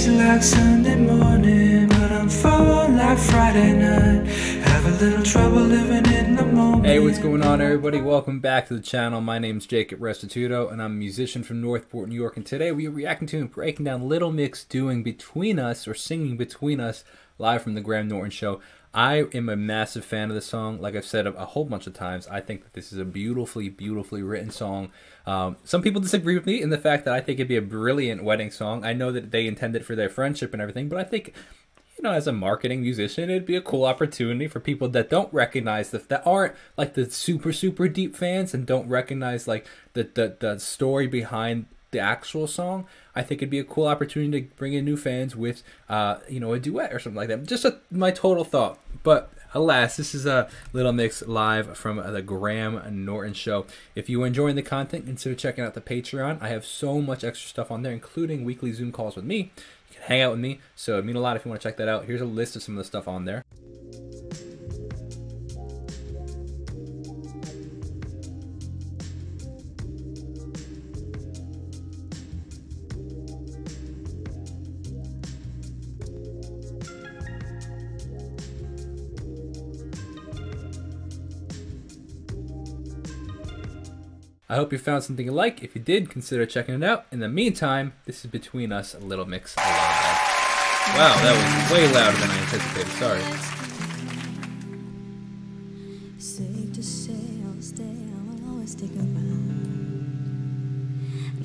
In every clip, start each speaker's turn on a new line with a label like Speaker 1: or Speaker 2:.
Speaker 1: Feels like Sunday morning, but I'm full like Friday night. Have a little trouble living in the moment.
Speaker 2: Hey, what's going on, everybody? Welcome back to the channel. My name is Jacob Restituto, and I'm a musician from Northport, New York. And today we are reacting to and breaking down Little Mix doing Between Us or singing Between Us live from the Graham Norton Show. I am a massive fan of the song. Like I've said a, a whole bunch of times, I think that this is a beautifully, beautifully written song. Um, some people disagree with me in the fact that I think it'd be a brilliant wedding song. I know that they intended for their friendship and everything, but I think you know, as a marketing musician, it'd be a cool opportunity for people that don't recognize the that aren't like the super super deep fans and don't recognize like the the, the story behind the actual song. I think it'd be a cool opportunity to bring in new fans with, uh, you know, a duet or something like that. Just a, my total thought. But alas, this is a little mix live from the Graham Norton show. If you are enjoying the content, consider checking out the Patreon. I have so much extra stuff on there, including weekly Zoom calls with me. You can hang out with me, so it means a lot if you want to check that out. Here's a list of some of the stuff on there. I hope you found something you like. If you did, consider checking it out. In the meantime, this is Between Us, a little mix live. Wow, that was way louder than I anticipated. Sorry.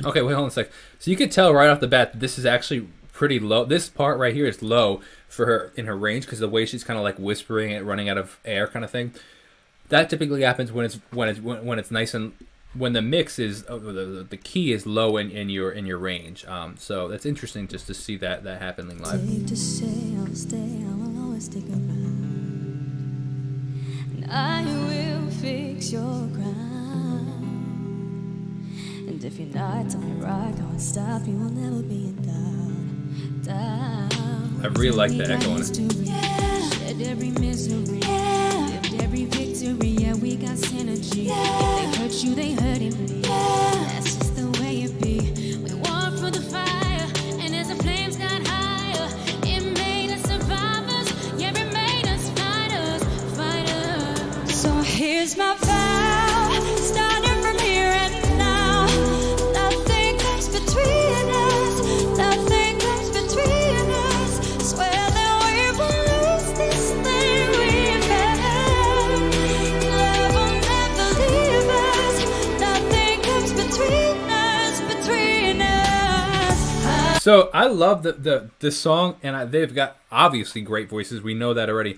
Speaker 2: Okay, wait, hold on a sec. So you could tell right off the bat that this is actually pretty low. This part right here is low for her in her range because the way she's kind of like whispering it, running out of air, kind of thing. That typically happens when it's when it's when it's nice and when the mix is uh, the, the key is low in, in your in your range. Um, so that's interesting just to see that that happening live.
Speaker 3: And if you're not, tell me right, go and stop. You will never be in doubt. doubt.
Speaker 2: I really like the echo on it.
Speaker 3: Shed every misery, lived every victory. Yeah, we got synergy. They hurt you, they hurting So
Speaker 2: I love the the the song, and I, they've got obviously great voices. We know that already.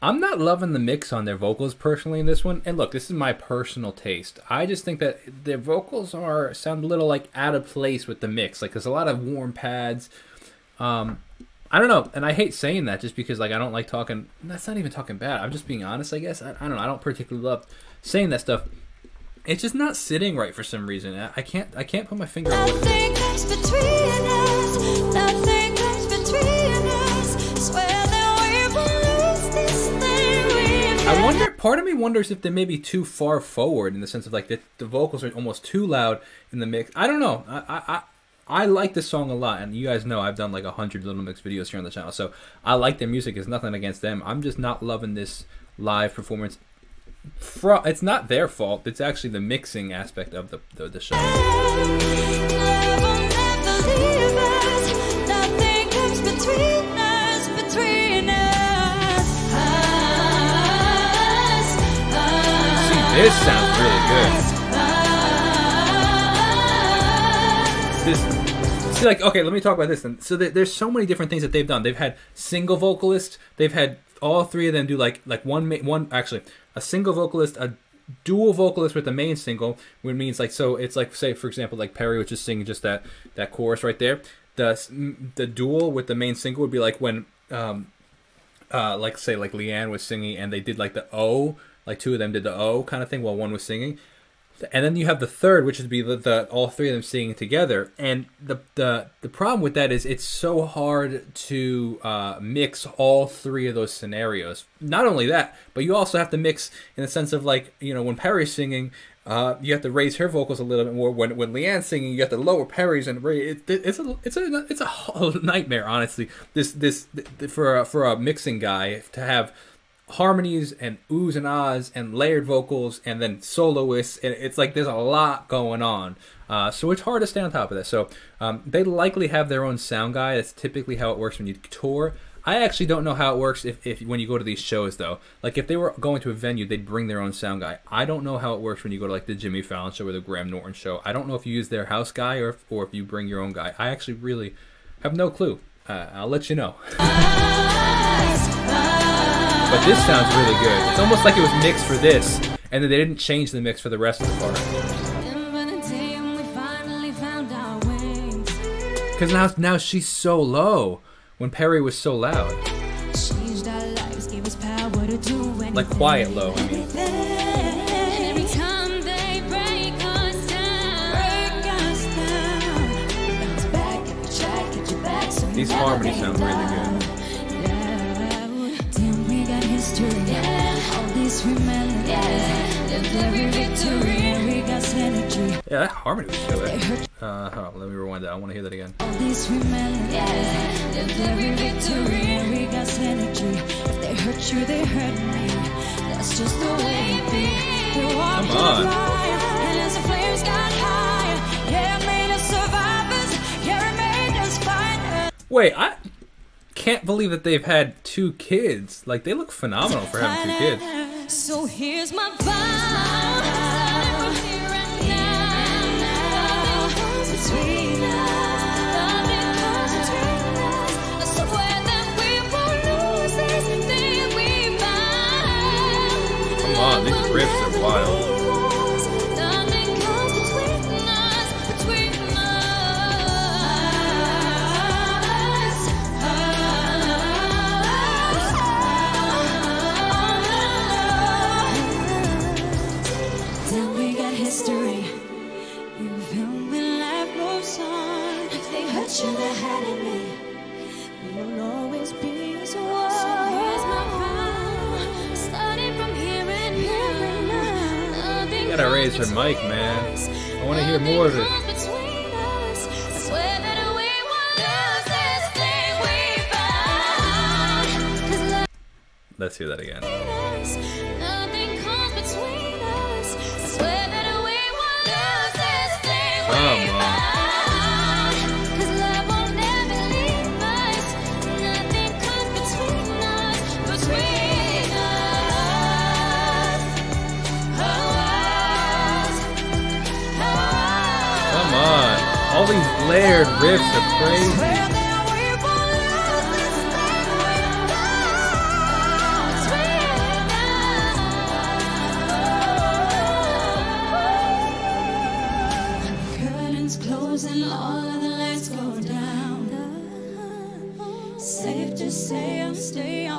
Speaker 2: I'm not loving the mix on their vocals personally in this one. And look, this is my personal taste. I just think that their vocals are sound a little like out of place with the mix. Like there's a lot of warm pads. Um, I don't know, and I hate saying that just because like I don't like talking. That's not even talking bad. I'm just being honest, I guess. I, I don't know. I don't particularly love saying that stuff. It's just not sitting right for some reason. I, I can't. I can't put my finger on it is.
Speaker 3: Nothing comes between us. Nothing comes between us. Swear that we will lose this thing we've
Speaker 2: I wonder. Part of me wonders if they may be too far forward in the sense of like the, the vocals are almost too loud in the mix. I don't know. I I, I, I like this song a lot, and you guys know I've done like a hundred Little Mix videos here on the channel, so I like their music. It's nothing against them. I'm just not loving this live performance. It's not their fault. It's actually the mixing aspect of the the, the show. This sounds really good. this see like okay let me talk about this then. So there- there's so many different things that they've done. They've had single vocalists they've had all three of them do like like one one actually a single vocalist a dual vocalist with the main single which means like so it's like say for example like Perrie was just singing just that that chorus right there. The the dual with the main single would be like when um uh like say like Leigh-Anne was singing and they did like the o like two of them did the o kind of thing while one was singing and then you have the third, which would be the, the all three of them singing together. And the the the problem with that is it's so hard to uh, mix all three of those scenarios. Not only that, but you also have to mix in the sense of like you know when Perrie's singing, Uh, you have to raise her vocals a little bit more. When when Leigh-Anne's singing, you have to lower Perrie's and raise. It, it's a it's a it's a nightmare, honestly. This this for a, for a mixing guy to have harmonies and oohs and ahs and layered vocals and then soloists and it's like there's a lot going on uh, so it's hard to stay on top of that so um, they likely have their own sound guy that's typically how it works when you tour i actually don't know how it works if, if when you go to these shows though. Like if they were going to a venue they'd bring their own sound guy. I don't know how it works when you go to like the jimmy fallon show or the graham norton show. I don't know if you use their house guy or, if, or if you bring your own guy. I actually really have no clue. Uh, i'll let you know. But this sounds really good. It's almost like it was mixed for this, and then they didn't change the mix for the rest of the part.
Speaker 3: Remember the day when we finally found our wings.
Speaker 2: Because now, now she's so low when Perrie was so loud.
Speaker 3: Changed our lives, gave us power to do anything.
Speaker 2: Like quiet low, I mean.
Speaker 3: And every time they break us down, break us down, bounce back if you try, get you back. So
Speaker 2: These harmonies sound really
Speaker 3: down. Yeah, damn, we got history. All these remembers. Lived every victory, and we got synergy.
Speaker 2: Yeah, that harmony was killer. Uh, hold on, let me rewind that. I want to hear that again.
Speaker 3: All these remembers. Lived every victory, we got synergy. If they hurt you, they hurt me. That's just the way it be. We walked
Speaker 2: Come on.
Speaker 3: and as the flames got higher, yeah, it made us survivors. Yeah, it made us fighters.
Speaker 2: Wait, I can't believe that they've had two kids. Like, they look phenomenal for having two kids.
Speaker 3: So here's my vow.
Speaker 2: Riffs gotta raise her mic, man. I want to hear more of it. Let's hear that again.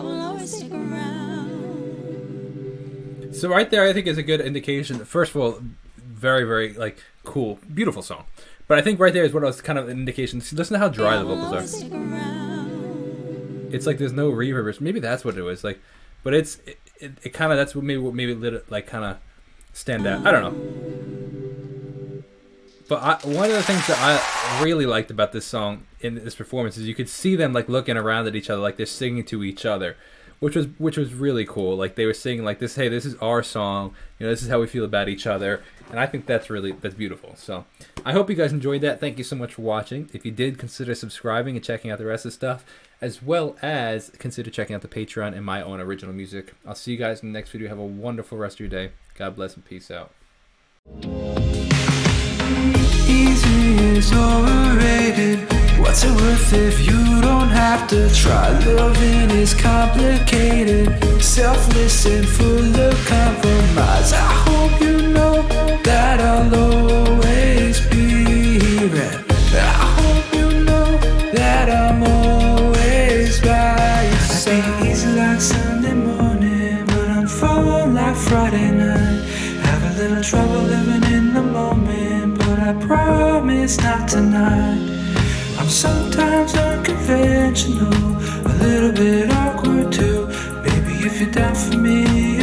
Speaker 3: Will always stick around.
Speaker 2: So right there, I think is a good indication. First of all, very very like cool, beautiful song. But I think right there is what was kind of an indication. See, Listen to how dry the vocals are. It's like there's no reverb. Maybe that's what it was like. But it's it, it, it kind of that's what maybe what maybe lit it like kind of stand out. I don't know. But I, one of the things that I really liked about this song in this performance is you could see them like looking around at each other, like they're singing to each other, which was which was really cool. Like they were singing like this, hey, this is our song. You know, this is how we feel about each other, and I think that's really that's beautiful. So I hope you guys enjoyed that. Thank you so much for watching. If you did, consider subscribing and checking out the rest of the stuff, as well as consider checking out the Patreon and my own original music. I'll see you guys in the next video. Have a wonderful rest of your day. God bless and peace out.
Speaker 1: Easy is overrated. What's it worth if you don't have to try? Loving is complicated, selfless and full of compromise. I hope you know that I'll always be here. And I hope you know that I'm always by your side. I think easy like Sunday morning, but I'm falling like Friday night. Have a little trouble living in the moment, but I promise not tonight. I'm sometimes unconventional, a little bit awkward too. Baby, if you're down for me,